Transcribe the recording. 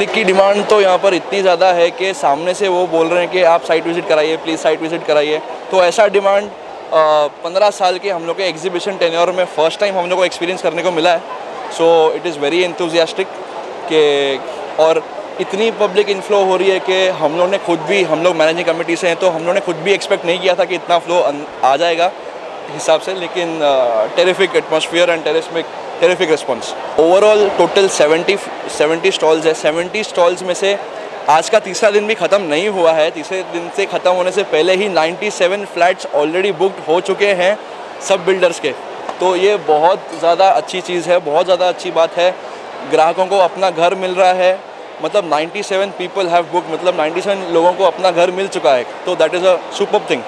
Public की demand तो यहाँ पर इतनी ज़्यादा है कि सामने से वो बोल रहे हैं कि आप साइट विज़िट कराइए प्लीज़ साइट विज़िट कराइए। तो ऐसा डिमांड पंद्रह साल के हम लोग के एग्जीबिशन टेन्योर में फ़र्स्ट टाइम हम लोग को एक्सपीरियंस करने को मिला है। So it is very enthusiastic के, और इतनी पब्लिक इन्फ्लो हो रही है कि हम लोग ने खुद भी, हम लोग मैनेजिंग कमेटी से हैं तो हम लोग ने खुद भी एक्सपेक्ट नहीं किया था कि इतना फ्लो आ जाएगा। हिसाब से, लेकिन terrific atmosphere and terrific terrific response overall total 70 70 stalls है। 70 स्टॉल्स में से आज का तीसरा दिन भी ख़त्म नहीं हुआ है। तीसरे दिन से ख़त्म होने से पहले ही 97 फ्लैट्स ऑलरेडी बुकड हो चुके हैं सब बिल्डर्स के। तो ये बहुत ज़्यादा अच्छी चीज़ है, बहुत ज़्यादा अच्छी बात है। ग्राहकों को अपना घर मिल रहा है। मतलब 97 पीपल हैव बुक मतलब 97 लोगों को अपना घर मिल चुका है। तो that is a super thing